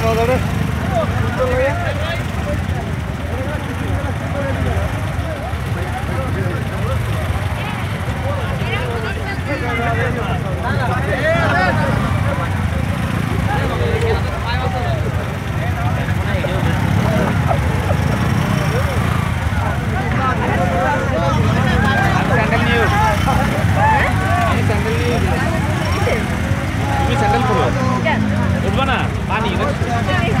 戻る。Yeah. 说呢？把你的